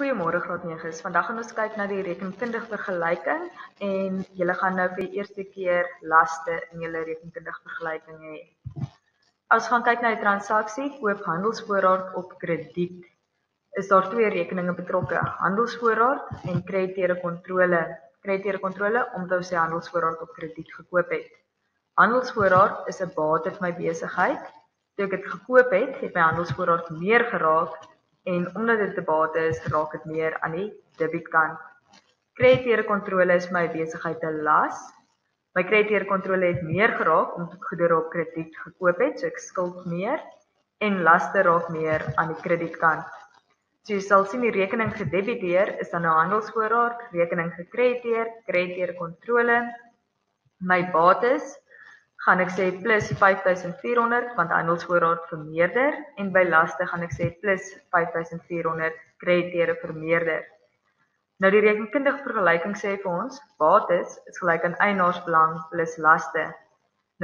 Goeiemôre graad 9s. Vandag gaan ons kyk na die rekenkundige vergelyking en julle gaan nou vir die eerste keer laste in julle rekenkundige vergelyking hê. As gaan kyk na die transaksie koop handelsvoorraad op krediet. Is daar twee rekeninge betrokke, handelsvoorraad en krediteure kontrole. Krediteure kontrole omdat ons die handelsvoorraad op krediet gekoop het. Handelsvoorraad is 'n bate vir my besigheid. Toe ek dit gekoop het, het my handelsvoorraad meer geraak en omdat dit 'n bate is, raak dit meer aan die debietkant. Krediteure kontrole is my besigheid 'n las. My krediteure kontrole het meer geraak omdat ek goedere op krediet gekoop het, so ek skuld meer en laste raak meer aan die kredietkant. So jy sal sien die rekening gedebiteer is dan nou handelsvoorraad, rekening gekrediteer, krediteure kontrole. My bates gaan ek sê plus 5400 want handelsvoorraad vermeerder en by laste gaan ek sê plus 5400 krediteure vermeerder. Nou die rekenkundige vergelyking sê vir ons bates is gelyk aan eienaarsbelang plus laste.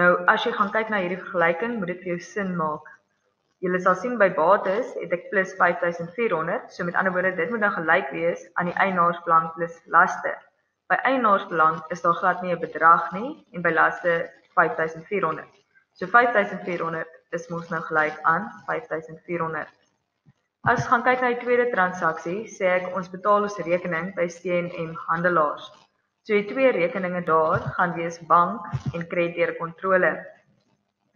Nou as jy gaan kyk na hierdie vergelyking, moet dit vir jou sin maak. Jy sal sien by bates het ek plus 5400, so met ander woorde dit moet dan gelyk wees aan die eienaarsbelang plus laste. By eienaarsbelang is daar glad nie 'n bedrag nie en by laste 5400. So 5400 is mos nou gelyk aan 5400. As gaan kyk na die tweede transaksie, sê ek ons betaal ons rekening by C&M handelaars. So die twee rekeninge daar gaan wees bank en krediteure kontrole.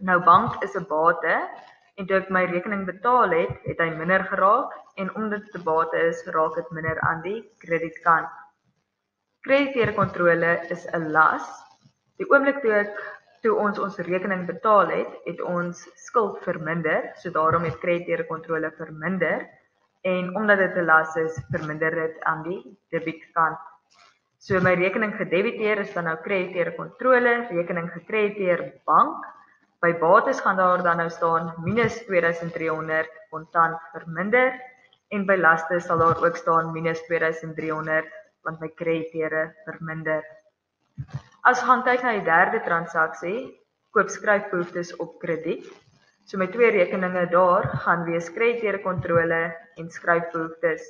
Nou bank is 'n bate en toe ek my rekening betaal het, het hy minder geraak en omdat dit 'n bate is, raak dit minder aan die kredietkant. Krediteure kontrole is 'n las. Die oomblik toe ek toe ons ons rekening betaal het, het ons skuld verminder, so daarom het krediteure kontrole verminder en omdat dit 'n las is, verminder dit aan die debietkant. So my rekening gedebiteer is dan nou krediteure kontrole, rekening gekrediteer bank. By bates gaan daar dan nou staan minus 2300 kontant verminder en by laste sal daar ook staan minus 2300 want my krediteure verminder. As gaan kyk na die derde transaksie, koop skryfbehoeftes op krediet. So my twee rekeninge daar gaan wees krediteure kontrole en skryfbehoeftes.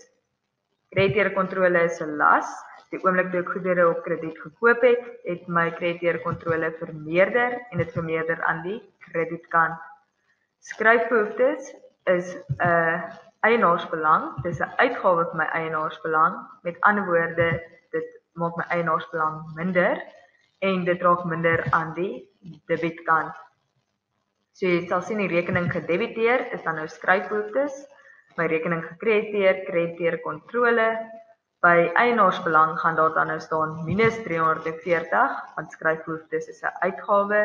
Krediteure kontrole is 'n las. Die oomblik toe ek goedere op krediet gekoop het, het my krediteure kontrole vermeerder en dit vermeerder aan die kredietkant. Skryfbehoeftes is 'n eienaarsbelang, dis 'n uitgawe vir my eienaarsbelang. Met ander woorde, dit maak my eienaarsbelang minder en dit raak minder aan die debietkant. So jy sal sien die rekening gedebiteer is dan nou skryfbehoeftes, my rekening gekrediteer, krediteer kontrole. By eienaarsbelang gaan daar dan nou staan minus 340 want skryfbehoeftes is 'n uitgawe.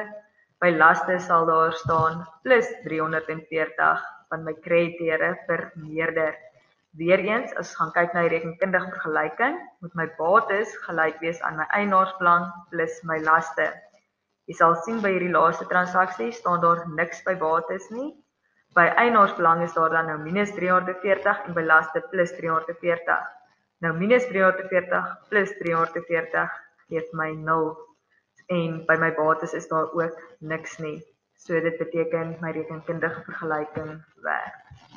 By laste sal daar staan plus 340 want my krediteure vermeerder. Weereens as gaan kyk na die rekenkundige vergelyking, moet my bates gelyk wees aan my eienaarsplan plus my laste. Jy sal sien by hierdie laaste transaksie staan daar niks by bates nie. By eienaarsplan is daar dan nou minus 340 en by laste plus 340. Nou minus 340 plus 340 gee my 0 en by my bates is daar ook niks nie. So dit beteken my rekenkundige vergelyking werk.